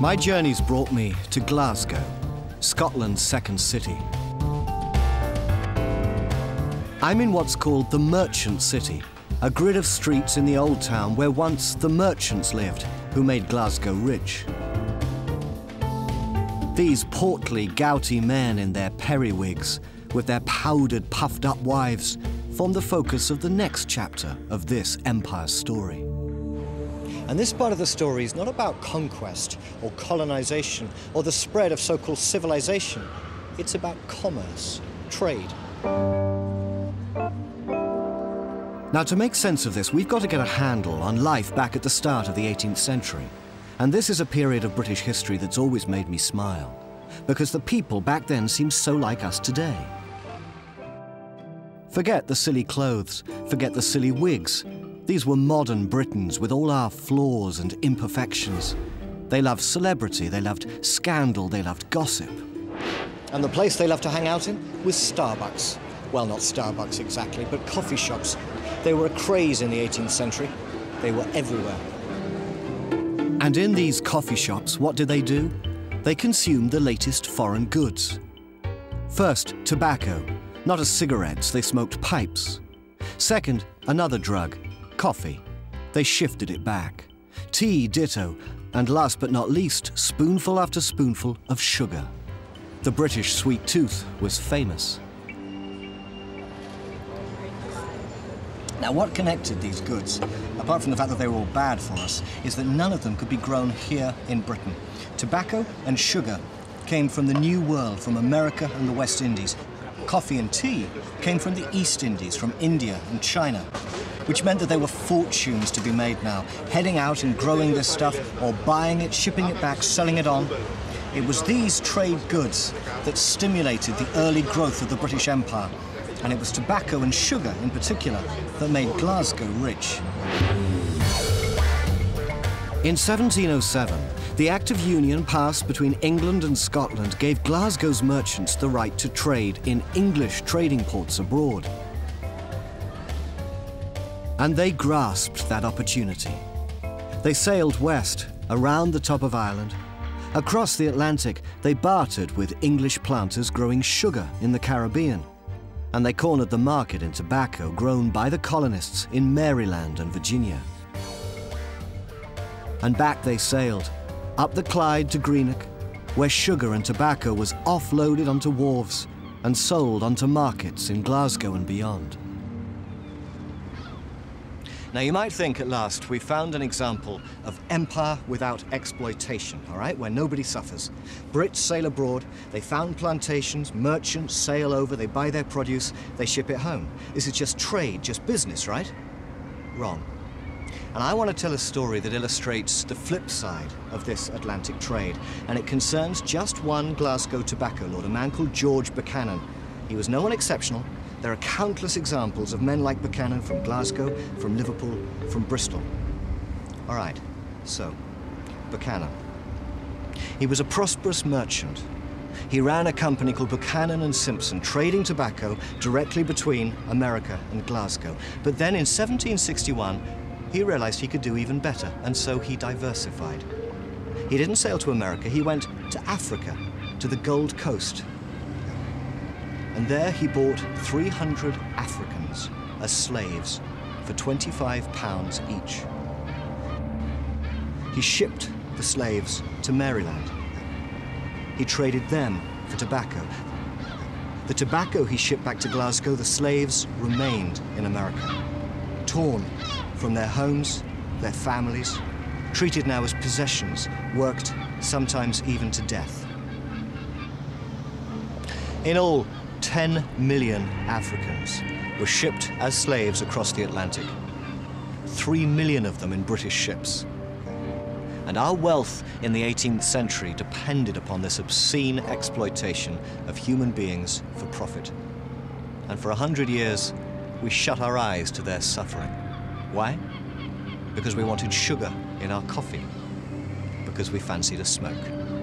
My journey's brought me to Glasgow, Scotland's second city. I'm in what's called the Merchant City, a grid of streets in the old town where once the merchants lived who made Glasgow rich. These portly, gouty men in their periwigs, with their powdered, puffed up wives, form the focus of the next chapter of this empire story. And this part of the story is not about conquest or colonization or the spread of so called civilization. It's about commerce, trade. Now, to make sense of this, we've got to get a handle on life back at the start of the 18th century. And this is a period of British history that's always made me smile, because the people back then seemed so like us today. Forget the silly clothes, forget the silly wigs. These were modern Britons with all our flaws and imperfections. They loved celebrity, they loved scandal, they loved gossip. And the place they loved to hang out in was Starbucks. Well, not Starbucks exactly, but coffee shops they were a craze in the 18th century. They were everywhere. And in these coffee shops, what did they do? They consumed the latest foreign goods. First, tobacco. Not as cigarettes, they smoked pipes. Second, another drug, coffee. They shifted it back. Tea, ditto. And last but not least, spoonful after spoonful of sugar. The British sweet tooth was famous. Now, what connected these goods, apart from the fact that they were all bad for us, is that none of them could be grown here in Britain. Tobacco and sugar came from the New World, from America and the West Indies. Coffee and tea came from the East Indies, from India and China, which meant that there were fortunes to be made now, heading out and growing this stuff, or buying it, shipping it back, selling it on. It was these trade goods that stimulated the early growth of the British Empire and it was tobacco and sugar in particular that made Glasgow rich. In 1707, the Act of Union passed between England and Scotland gave Glasgow's merchants the right to trade in English trading ports abroad. And they grasped that opportunity. They sailed west, around the top of Ireland. Across the Atlantic, they bartered with English planters growing sugar in the Caribbean and they cornered the market in tobacco grown by the colonists in Maryland and Virginia. And back they sailed, up the Clyde to Greenock, where sugar and tobacco was offloaded onto wharves and sold onto markets in Glasgow and beyond. Now, you might think at last we've found an example of empire without exploitation, all right, where nobody suffers. Brits sail abroad, they found plantations, merchants sail over, they buy their produce, they ship it home. This is just trade, just business, right? Wrong. And I want to tell a story that illustrates the flip side of this Atlantic trade, and it concerns just one Glasgow tobacco lord, a man called George Buchanan. He was no one exceptional, there are countless examples of men like Buchanan from Glasgow, from Liverpool, from Bristol. All right, so, Buchanan. He was a prosperous merchant. He ran a company called Buchanan and Simpson, trading tobacco directly between America and Glasgow. But then in 1761, he realized he could do even better, and so he diversified. He didn't sail to America, he went to Africa, to the Gold Coast, and there he bought 300 Africans as slaves for 25 pounds each. He shipped the slaves to Maryland. He traded them for tobacco. The tobacco he shipped back to Glasgow, the slaves remained in America, torn from their homes, their families, treated now as possessions, worked sometimes even to death. In all, 10 million Africans were shipped as slaves across the Atlantic. Three million of them in British ships. And our wealth in the 18th century depended upon this obscene exploitation of human beings for profit. And for a hundred years, we shut our eyes to their suffering. Why? Because we wanted sugar in our coffee. Because we fancied a smoke.